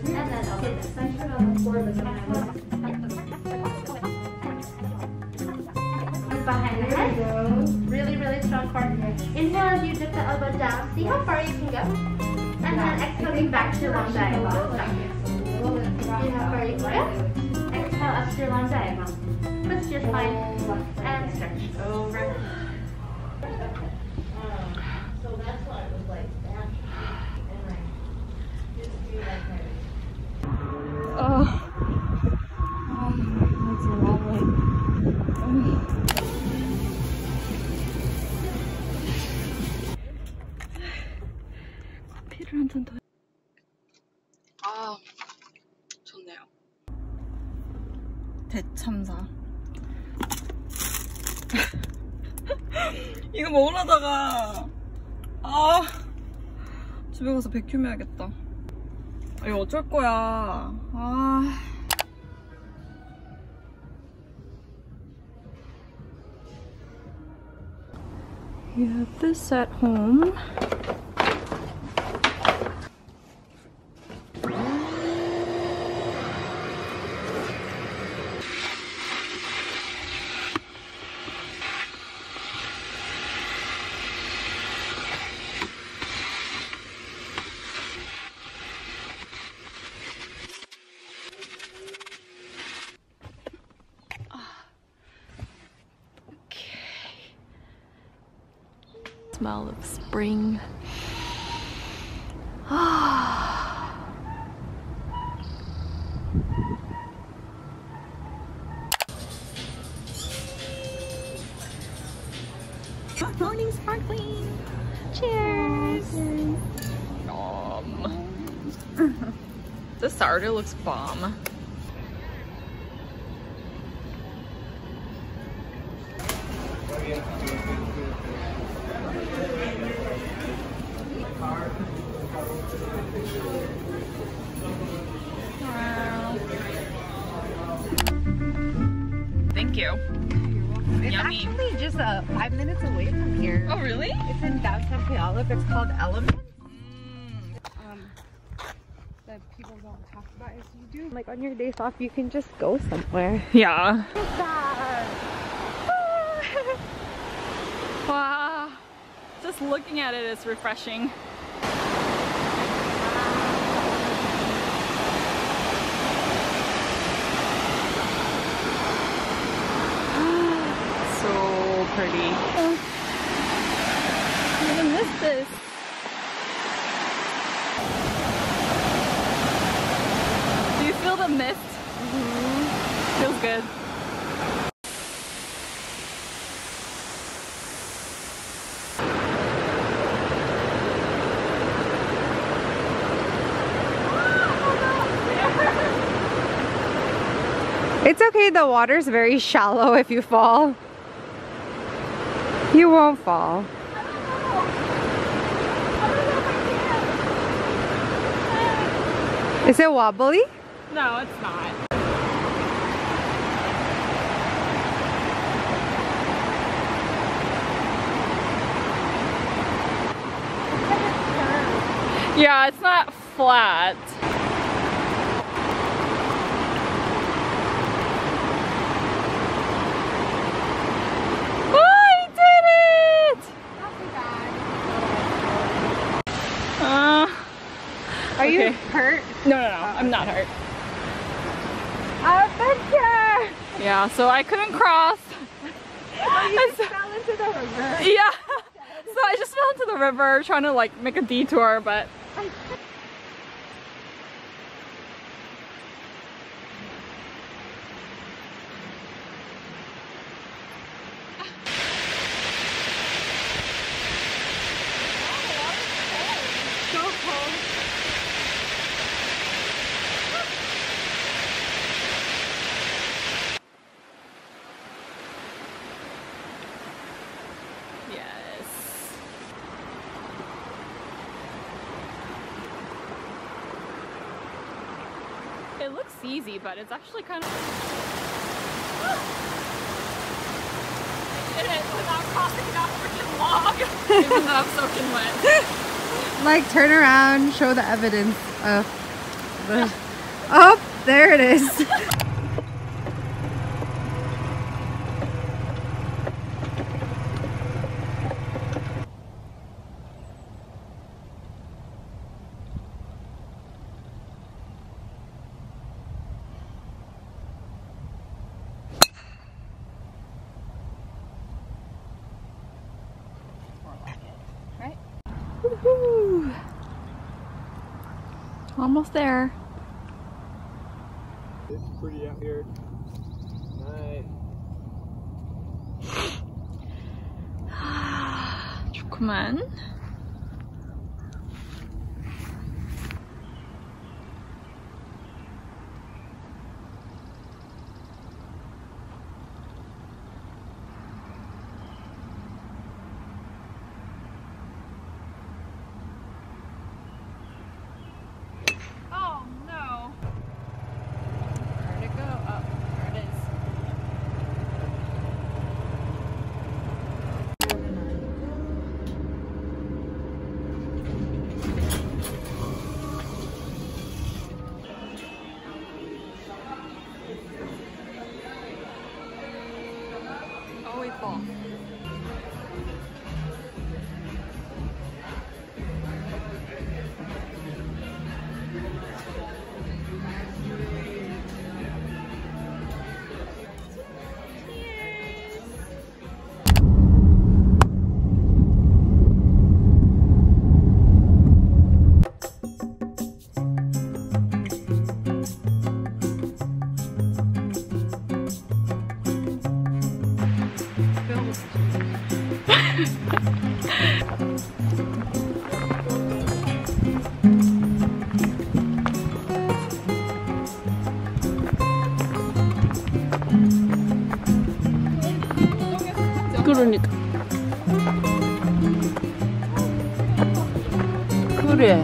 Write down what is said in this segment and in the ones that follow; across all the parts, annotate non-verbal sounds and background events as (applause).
Behind the head. Really, really strong core. Inhale as you dip the elbow down. See how far you can go. And then exhaling back to your long diagonal. Go. Exhale up to your long diagonal. Twist your spine and stretch That's a long way. 커피를 한 잔 더. 아, 좋네요. 대참사. (laughs) 이거 먹으려다가 아 집에 가서 백큐 해야겠다. 아, 이거 어쩔 거야. 아. You have this at home. Smell of spring. Morning sparkling. Cheers. Um, (laughs) this sourdough looks bomb. Downtown Puyallup. It's called Element. Um, that people don't talk about as you do. Like on your days off, you can just go somewhere. Yeah. (laughs) wow. Just looking at it is refreshing. (gasps) so pretty. Miss this. Do you feel the mist? Mhm. Feels good. It's okay. The water's very shallow if you fall. You won't fall. Is it wobbly? No, it's not. Yeah, it's not flat. Oh, I did it! Uh, Are you Okay. hurt? no, no, no, I'm not hurt. Adventure! Yeah, so I couldn't cross. Oh, so- fell into the river. yeah. (laughs) So I just fell into the river trying to like make a detour, but So cold. easy, but it's actually kind of. Like, turn around, show the evidence of the. Oh, there it is. (laughs) Almost there. It's pretty out here. Nice. (sighs) 좋구만. Oh, 그러니까. 그래.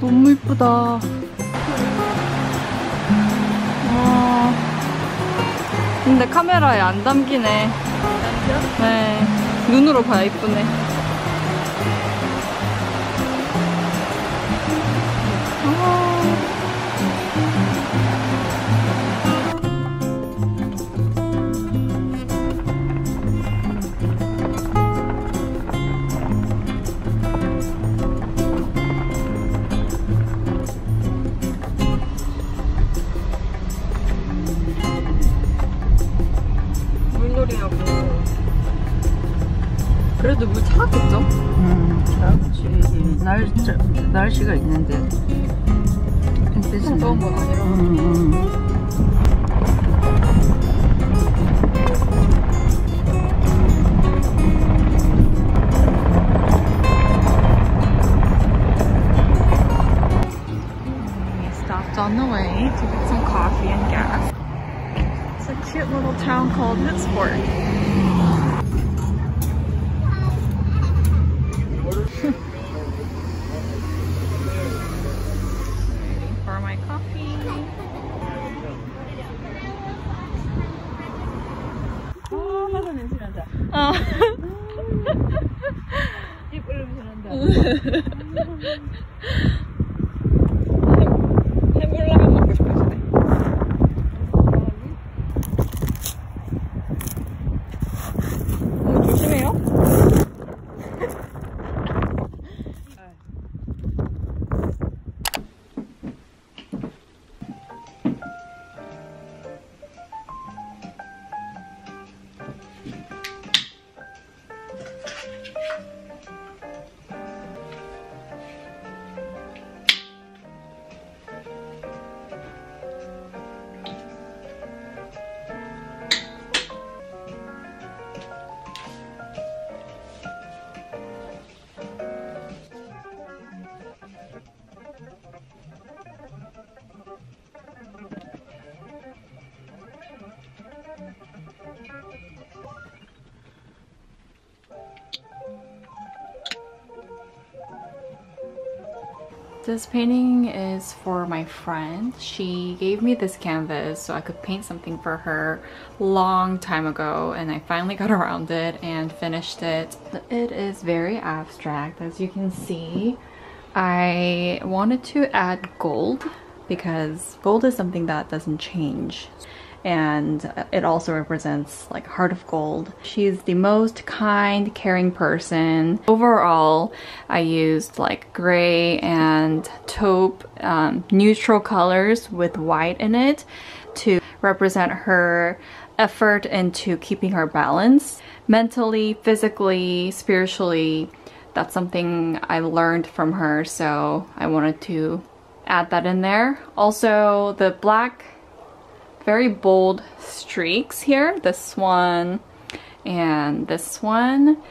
너무 이쁘다. 와. 근데 카메라에 안 담기네. 네. 눈으로 봐야 이쁘네. 저, 날씨가 있는데. 엄청 더운 건 아니라 음, 음. We stopped on the way to get some coffee and gas. It's a cute little town called Hitsport. This painting is for my friend. She gave me this canvas so I could paint something for her long time ago and I finally got (laughs) around it and finished it. It is very abstract as you can see. I wanted to add gold because gold is something that doesn't change and it also represents like heart of gold. She's the most kind, caring person. Overall, I used like gray and taupe um, neutral colors with white in it to represent her effort into keeping her balance mentally, physically, spiritually. That's something I learned from her, so I wanted to add that in there. Also, the black very bold streaks here. This one and this one.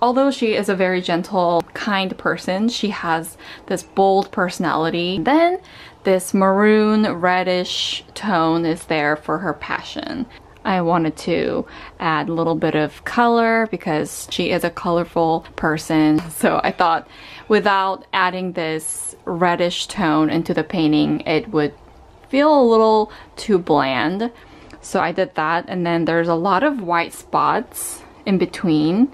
Although she is a very gentle, kind person, she has this bold personality. Then this maroon reddish tone is there for her passion. I wanted to add a little bit of color because she is a colorful person. (laughs) So I thought without adding this reddish tone into the painting, it would feel a little too bland. So I did that and then there's a lot of white spots in between.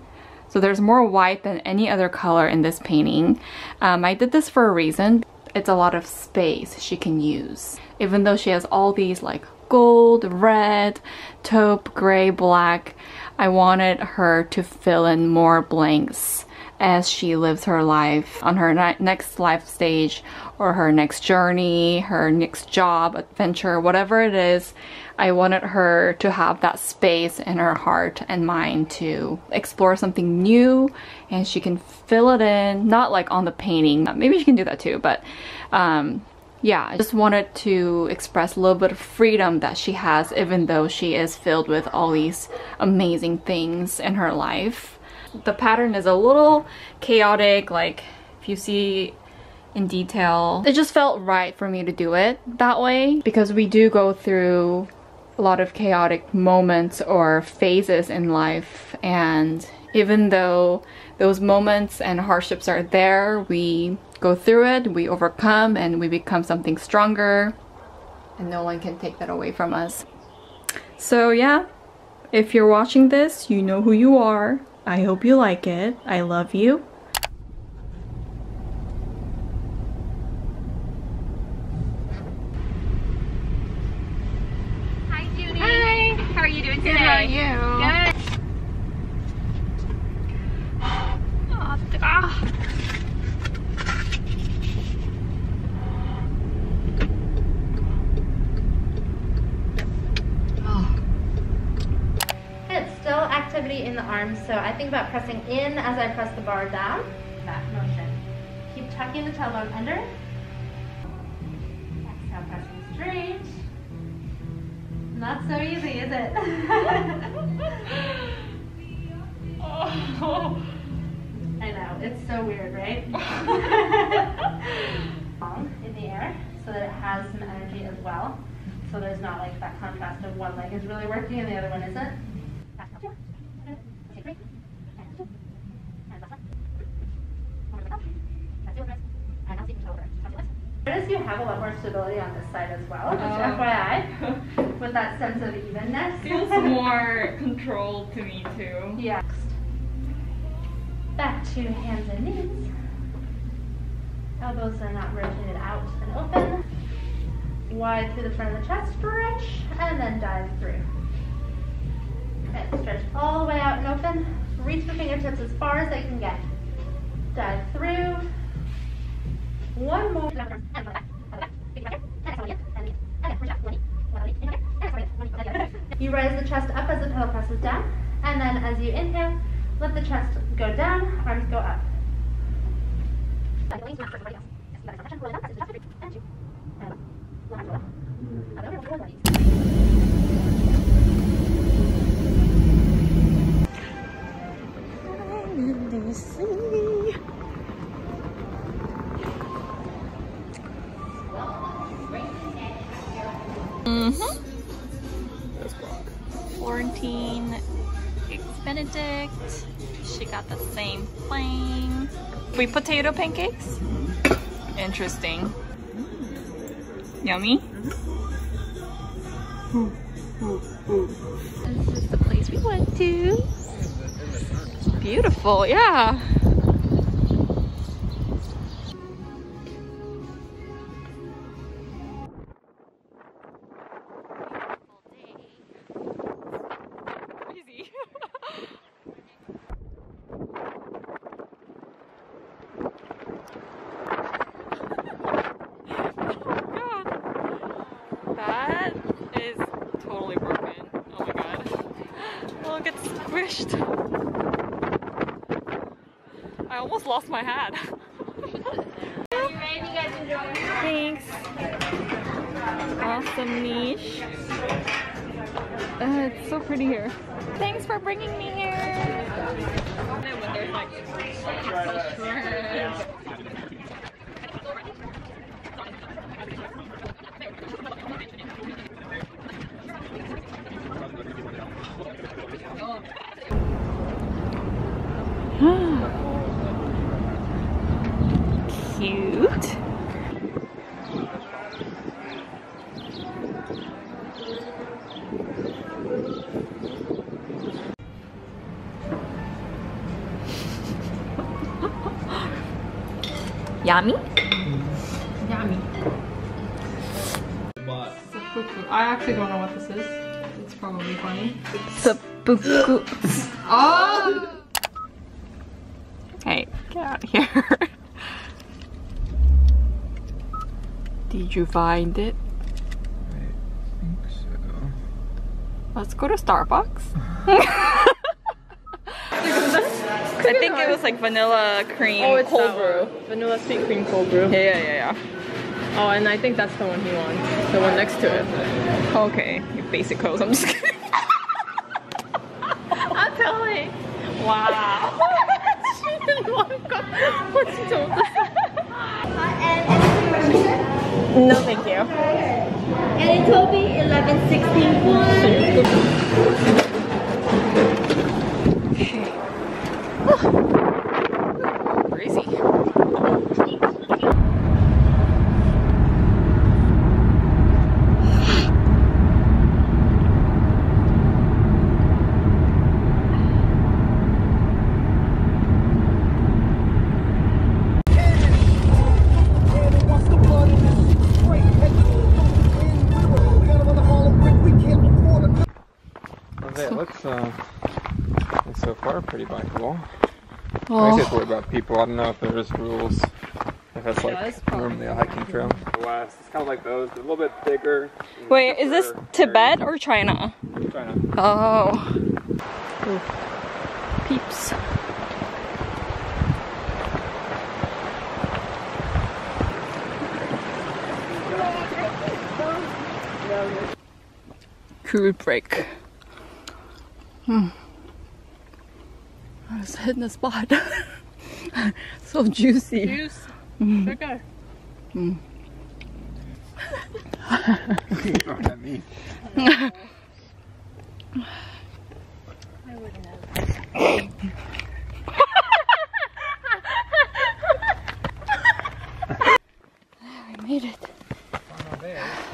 So there's more white than any other color in this painting. Um, I did this for a reason. It's a lot of space she can use. Even though she has all these like gold, red, taupe, gray, black, I wanted her to fill in more blanks as she lives her life on her next life stage or her next journey, her next job, adventure, whatever it is. I wanted her to have that space in her heart and mind to explore something new and she can fill it in, not like on the painting, maybe she can do that too, but um, yeah, I just wanted to express a little bit of freedom that she has even though she is filled with all these amazing things in her life. The pattern is a little chaotic, like if you see in detail. It just felt right for me to do it that way because we do go through a lot of chaotic moments or phases in life and even though those moments and hardships are there, we go through it, we overcome and we become something stronger and no one can take that away from us. So yeah, if you're watching this, you know who you are. I hope you like it. I love you. Hi, Judy. Hi. How are you doing today? How are you? Good. Oh, ah. It's still activity in the arms, so I think about pressing in as I press the bar down. That motion. Keep tucking the tailbone under. Exhale, pressing straight. Not so easy, is it? (laughs) I know, it's so weird, right? (laughs) Long in the air so that it has some energy as well. So there's not like that contrast of one leg is really working and the other one isn't. Notice you have a lot more stability on this side as well, just Oh. FYI, (laughs) with that sense of evenness. Feels (laughs) more controlled to me too. Yeah. Back to hands and knees. Elbows are not rotated out and open. Wide through the front of the chest, stretch, and then dive through. Okay, stretch all the way out and open. Reach the fingertips as far as they can get. Dive through. One more. You raise the chest up as the pillow presses down, and then as you inhale, let the chest go down, arms go up. Mm-hmm. Benedict. She got the same plain. We potato pancakes? Interesting. Yummy? This is the place we went to. Beautiful, yeah. Thanks. Awesome niche. Uh, it's so pretty here. Thanks for bringing me here. And when there's like shrimp. Cute. Yummy? Yummy. I actually don't know what this is. It's probably funny. Seppuku. (laughs) Oh! Hey, get out of here. (laughs) Did you find it? I think so. Let's go to Starbucks. (laughs) I think it was like vanilla cream oh, it's cold brew. Vanilla sweet cream cold brew. Yeah, yeah, yeah, yeah. Oh, and I think that's the one he wants. The one next to it. Okay, basic clothes. I'm just kidding. (laughs) I'm telling. Wow. she didn't want to go. What's No, thank you. And it told me 11, 16, 1. I Oh, guess worried about people. I don't know if there's rules. If it's like it's normally a hiking trail. West, it's kind of like those, but a little bit bigger. wait, is this Tibet or China? China. Oh. Ooh. Peeps. Cool break. Hmm. I was hitting the spot. (laughs) so juicy. Juice. Mm. Sugar. Mm. (laughs) what that mean? (laughs) I made it. Yeah.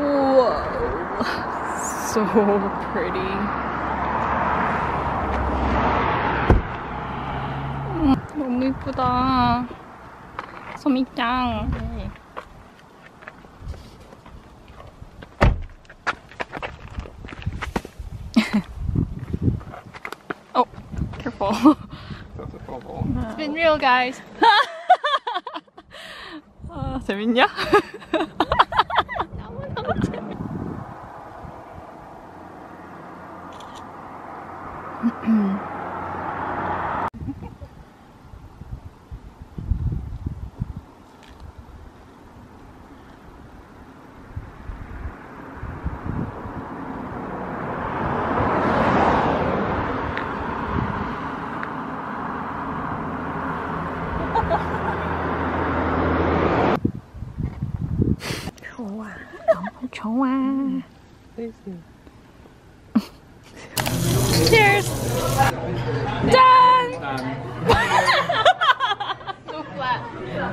Whoa. So pretty. 음, 너무 이쁘다. 소미짱. Oh, careful. That's a bubble. (laughs) It's been real, guys. 아, (laughs) 재밌냐? (laughs)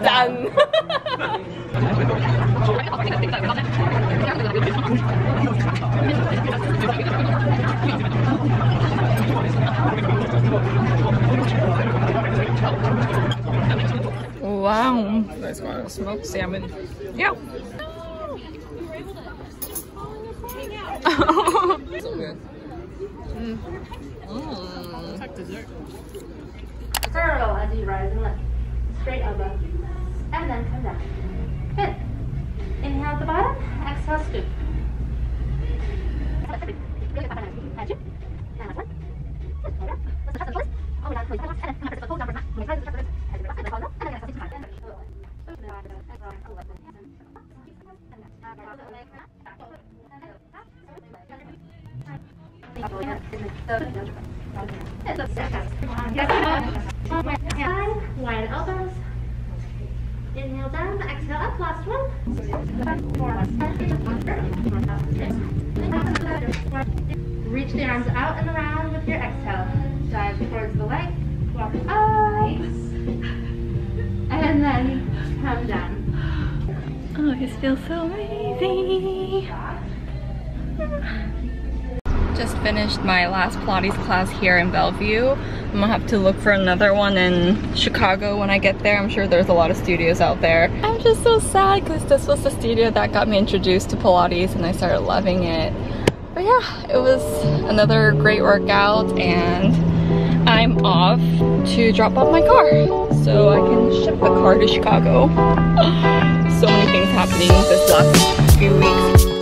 Done! (laughs) wow, that's why I smoked salmon. Yeah. (laughs) so good. Mm. Mm. Curl imagine? Just finished my last Pilates class here in Bellevue. I'm gonna have to look for another one in Chicago when I get there. I'm sure there's a lot of studios out there. I'm just so sad because this was the studio that got me introduced to Pilates and I started loving it. But yeah, it was another great workout and I'm off to drop off my car so I can ship the car to Chicago. (sighs) so many things happening this last few weeks.